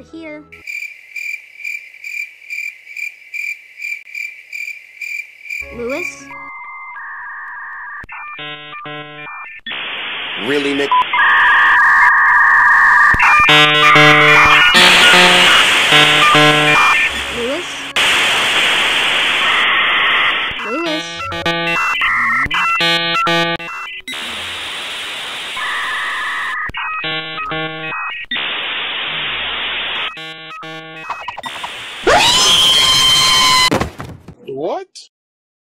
over here. Lewis? Really, nigga? What?